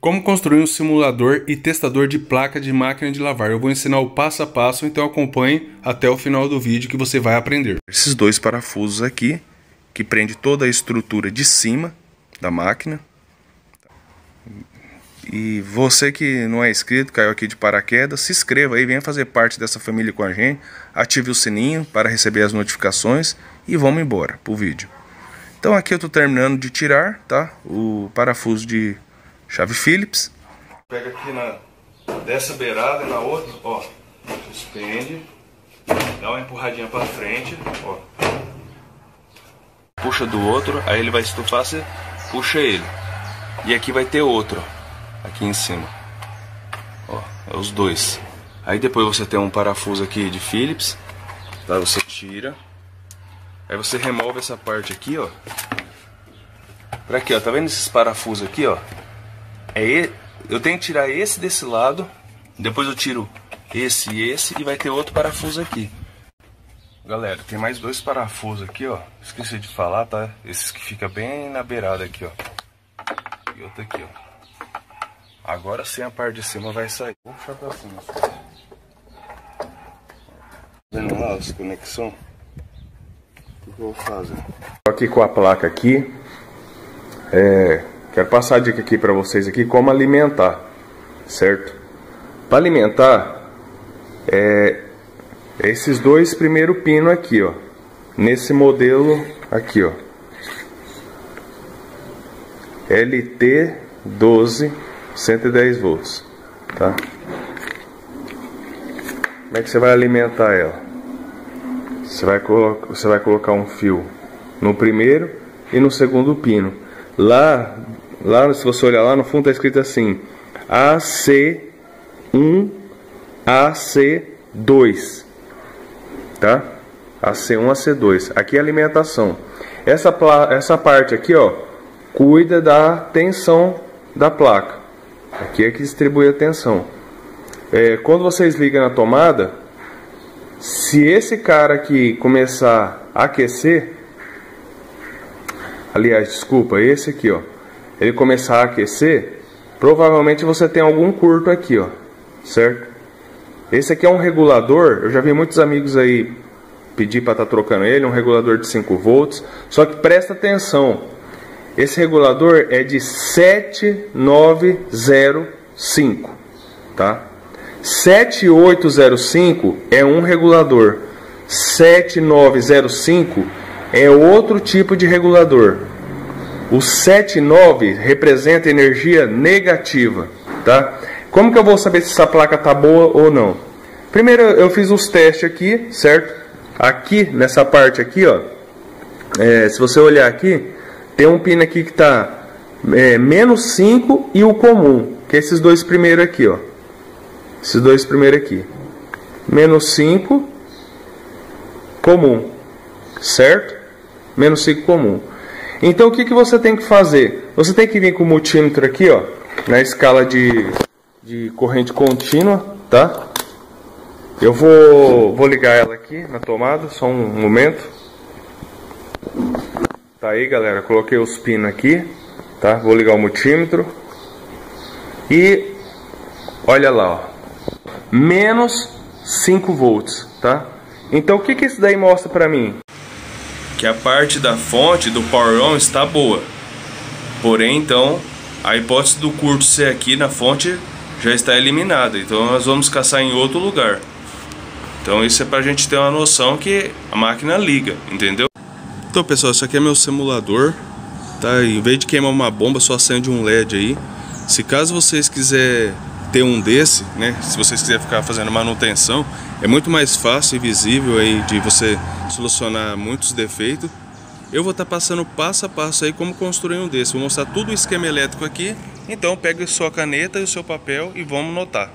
Como construir um simulador e testador de placa de máquina de lavar. Eu vou ensinar o passo a passo, então acompanhe até o final do vídeo que você vai aprender. Esses dois parafusos aqui, que prende toda a estrutura de cima da máquina. E você que não é inscrito, caiu aqui de paraquedas, se inscreva aí, venha fazer parte dessa família com a gente. Ative o sininho para receber as notificações e vamos embora pro vídeo. Então aqui eu estou terminando de tirar, tá? O parafuso de chave Phillips. Pega aqui na dessa beirada e na outra, ó, suspende, dá uma empurradinha para frente, ó. Puxa do outro, aí ele vai estufar, você puxa ele. E aqui vai ter outro, aqui em cima. Ó, é os dois. Aí depois você tem um parafuso aqui de Phillips, tá? Você tira. Aí você remove essa parte aqui, ó. Pra aqui, ó. Tá vendo esses parafusos aqui, ó? É, eu tenho que tirar esse desse lado, depois eu tiro esse e esse e vai ter outro parafuso aqui. Galera, tem mais dois parafusos aqui, ó. Esqueci de falar, tá? Esses que fica bem na beirada aqui, ó. E outro aqui, ó. Agora sim a parte de cima vai sair. Vou puxar pra cima. Vendo lá as conexões? O que eu vou fazer? Aqui com a placa aqui. É, Quero passar a dica aqui para vocês aqui como alimentar, certo? Para alimentar, é, esses dois primeiro pino aqui, ó, nesse modelo aqui, ó, LT 12 110 volts, tá? Como é que você vai alimentar ela? Você vai, você vai colocar um fio no primeiro e no segundo pino. Lá Lá, se você olhar lá no fundo, está escrito assim: AC1, AC2. Tá? AC1, AC2. Aqui é alimentação. Essa, essa parte aqui, ó, cuida da tensão da placa. Aqui é que distribui a tensão. É, quando vocês ligam na tomada, se esse cara aqui começar a aquecer, aliás, desculpa, esse aqui, ó, ele começar a aquecer, provavelmente você tem algum curto aqui, ó, certo? Esse aqui é um regulador, eu já vi muitos amigos aí pedir para estar tá trocando ele, um regulador de 5 volts, só que presta atenção, esse regulador é de 7905, tá? 7805 é um regulador, 7905 é outro tipo de regulador. O 79 representa energia negativa, tá? Como que eu vou saber se essa placa tá boa ou não? Primeiro eu fiz os testes aqui, certo? Aqui nessa parte aqui, ó, é, se você olhar aqui, tem um pino aqui que tá é, menos 5 e o comum, que é esses dois primeiros aqui, ó. Esses dois primeiros aqui. Menos 5, comum, certo? Menos 5 comum. Então o que, que você tem que fazer? Você tem que vir com o multímetro aqui, ó, na escala de, de corrente contínua, tá? Eu vou, vou ligar ela aqui na tomada, só um momento. Tá aí, galera, coloquei os pinos aqui, tá? Vou ligar o multímetro. E olha lá, ó, menos 5 volts, tá? Então o que, que isso daí mostra pra mim? Que a parte da fonte do power on está boa. Porém, então, a hipótese do curto ser aqui na fonte já está eliminada. Então, nós vamos caçar em outro lugar. Então, isso é para a gente ter uma noção que a máquina liga, entendeu? Então, pessoal, isso aqui é meu simulador. Tá? Em vez de queimar uma bomba, só acende um LED aí. Se caso vocês quiserem ter um desse, né? Se vocês quiserem ficar fazendo manutenção, é muito mais fácil e visível aí de você solucionar muitos defeitos. Eu vou estar tá passando passo a passo aí como construir um desse. Vou mostrar tudo o esquema elétrico aqui. Então pegue sua caneta e o seu papel e vamos notar.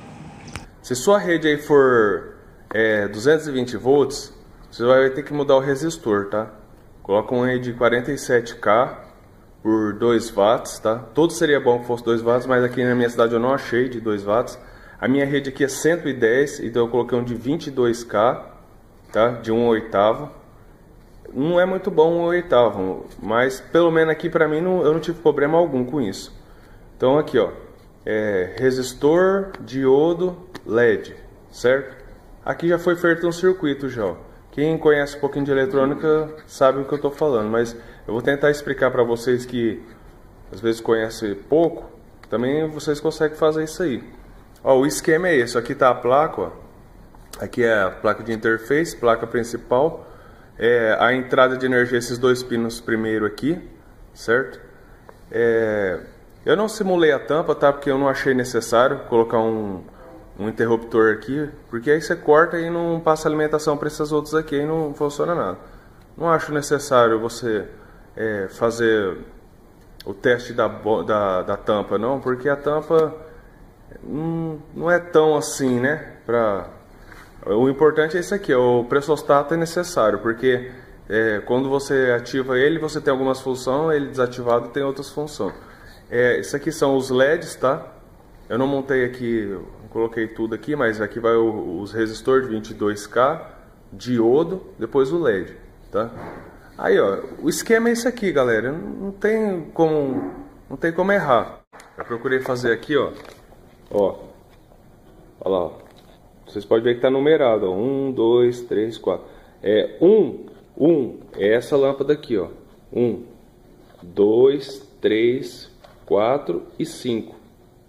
Se sua rede aí for é, 220 volts, você vai ter que mudar o resistor, tá? Coloca um aí de 47K por 2 watts, tá? Todo seria bom que fosse 2 watts, mas aqui na minha cidade eu não achei de 2 watts. A minha rede aqui é 110, então eu coloquei um de 22K, tá? De 1 oitavo. Não é muito bom 1 oitavo, mas pelo menos aqui pra mim não, eu não tive problema algum com isso. Então aqui, ó. é, resistor, diodo, LED, certo? Aqui já foi feito um circuito já. Quem conhece um pouquinho de eletrônica sabe o que eu estou falando, mas eu vou tentar explicar para vocês que às vezes conhecem pouco, também vocês conseguem fazer isso aí. Ó, o esquema é esse, aqui está a placa, ó. aqui é a placa de interface, placa principal, é, a entrada de energia, esses dois pinos primeiro aqui, certo? É, eu não simulei a tampa, tá? Porque eu não achei necessário colocar um, um interruptor aqui, porque aí você corta e não passa alimentação para esses outros aqui e não funciona nada. Não acho necessário você é, fazer o teste da, da, da, tampa, não, porque a tampa não, não é tão assim, né? Pra, o importante é isso aqui, o pressostato é necessário, porque é, quando você ativa ele, você tem algumas funções, ele desativado tem outras funções. É, isso aqui são os LEDs, tá? Eu não montei aqui, coloquei tudo aqui, mas aqui vai o, os resistores de 22K, diodo, depois o LED, tá? Aí, ó, o esquema é esse aqui, galera. Não tem como, não tem como errar. Eu procurei fazer aqui, ó. Ó. Olha lá, ó. Vocês podem ver que tá numerado, ó. 1, 2, 3, 4. É 1, 1 é essa lâmpada aqui, ó. 1, 2, 3, 4 e 5,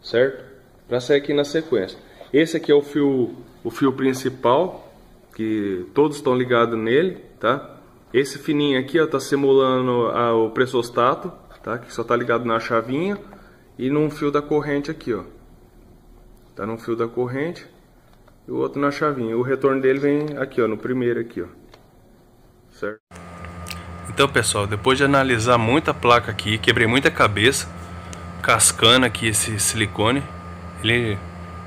certo? Para sair aqui na sequência. Esse aqui é o fio, o fio principal, que todos estão ligados nele, tá? Esse fininho aqui está simulando a, o pressostato, tá? que só está ligado na chavinha e num fio da corrente aqui. ó. Tá num fio da corrente e o outro na chavinha. O retorno dele vem aqui, ó, no primeiro aqui, ó. Certo? Então, pessoal, depois de analisar muita placa aqui, quebrei muita cabeça, cascando aqui esse silicone. Ele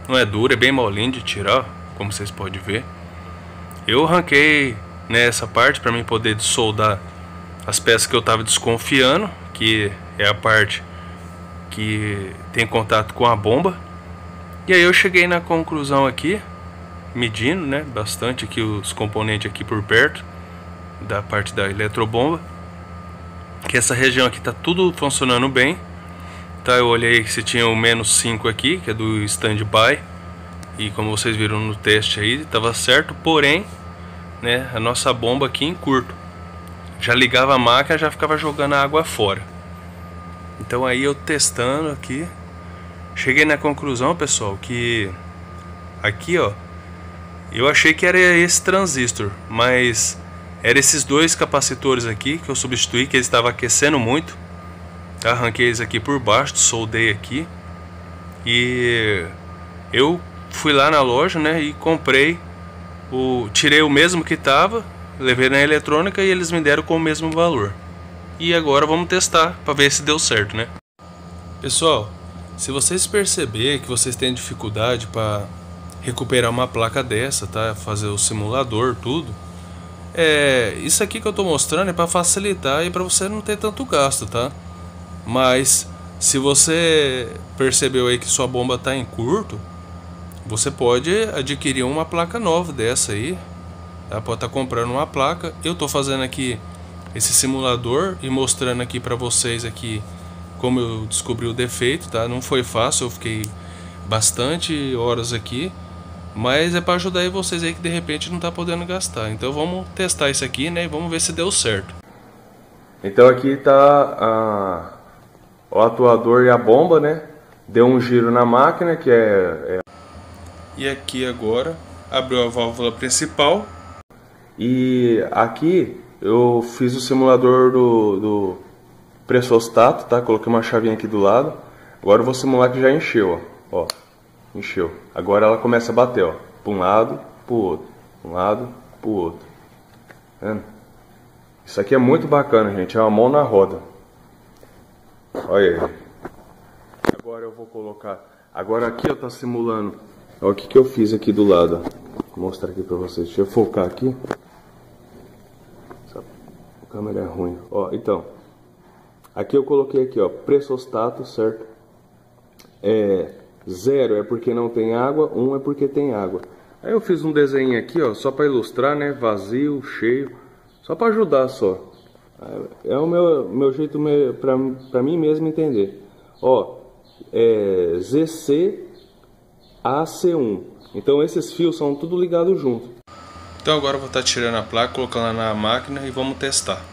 não é duro, é bem molinho de tirar, como vocês podem ver. Eu arranquei nessa parte para mim poder soldar as peças que eu estava desconfiando, que é a parte que tem contato com a bomba. E aí eu cheguei na conclusão aqui, medindo, né, bastante aqui os componentes aqui por perto da parte da eletrobomba, que essa região aqui está tudo funcionando bem. Tá, eu olhei se tinha o menos 5 aqui, que é do standby, e como vocês viram no teste aí, estava certo, porém né, a nossa bomba aqui em curto. Já ligava a máquina, já ficava jogando a água fora. Então aí eu testando aqui, cheguei na conclusão, pessoal, que aqui, ó, eu achei que era esse transistor, mas era esses dois capacitores aqui que eu substituí, que eles estavam aquecendo muito. Arranquei eles aqui por baixo, soldei aqui. E eu fui lá na loja, né, e comprei o, tirei o mesmo que estava, levei na eletrônica e eles me deram com o mesmo valor. E agora vamos testar para ver se deu certo, né? Pessoal, se vocês perceberem que vocês têm dificuldade para recuperar uma placa dessa, tá? Fazer o simulador, tudo. É, isso aqui que eu estou mostrando é para facilitar e para você não ter tanto gasto, tá? Mas se você percebeu aí que sua bomba está em curto, você pode adquirir uma placa nova dessa aí. Tá? Pode estar tá comprando uma placa. Eu estou fazendo aqui esse simulador e mostrando aqui para vocês aqui como eu descobri o defeito, tá? Não foi fácil, eu fiquei bastante horas aqui, mas é para ajudar aí vocês aí que de repente não está podendo gastar. Então vamos testar isso aqui, né? E vamos ver se deu certo. Então aqui está o atuador e a bomba, né? Deu um giro na máquina que é, é e aqui agora abriu a válvula principal. E aqui eu fiz o simulador do, do pressostato, tá? Coloquei uma chavinha aqui do lado. Agora eu vou simular que já encheu, ó. ó encheu. Agora ela começa a bater, ó. Para um lado, para o outro. Um lado, para o outro. Tá vendo? Isso aqui é muito bacana, gente. É uma mão na roda. Olha aí. Agora eu vou colocar. Agora aqui eu tô simulando Olha o que, que eu fiz aqui do lado. Vou mostrar aqui pra vocês. Deixa eu focar aqui. Essa câmera é ruim. Ó, então. Aqui eu coloquei aqui, ó, pressostato, certo? É, zero é porque não tem água, um é porque tem água. Aí eu fiz um desenho aqui, ó, só para ilustrar, né? Vazio, cheio, só para ajudar só. É o meu, meu jeito para mim mesmo entender. Ó, é, ZC-AC1. Então esses fios são tudo ligados junto. Então agora eu vou estar tá tirando a placa, colocando na máquina e vamos testar.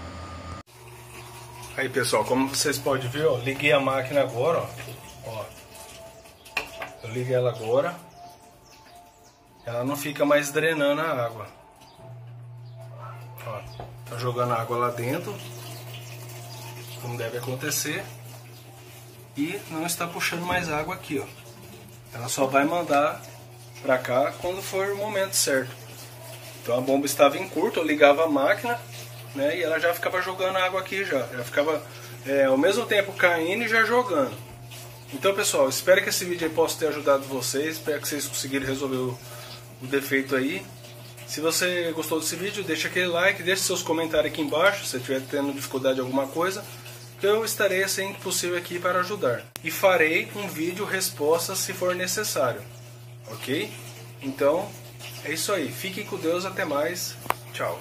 Aí pessoal, como vocês podem ver, ó, liguei a máquina agora, ó. ó. Eu liguei ela agora. Ela não fica mais drenando a água. Ó, tá jogando água lá dentro, como deve acontecer. E não está puxando mais água aqui, ó. Ela só vai mandar pra cá quando for o momento certo. Então a bomba estava em curto, eu ligava a máquina, né? E ela já ficava jogando água aqui já. Já ficava é, ao mesmo tempo caindo e já jogando. Então pessoal, espero que esse vídeo possa ter ajudado vocês. Espero que vocês conseguiram resolver o, o defeito aí. Se você gostou desse vídeo, deixa aquele like, deixe seus comentários aqui embaixo se estiver tendo dificuldade em alguma coisa. Eu estarei assim que possível aqui para ajudar. E farei um vídeo resposta se for necessário. Ok? Então, é isso aí. Fiquem com Deus, até mais. Tchau.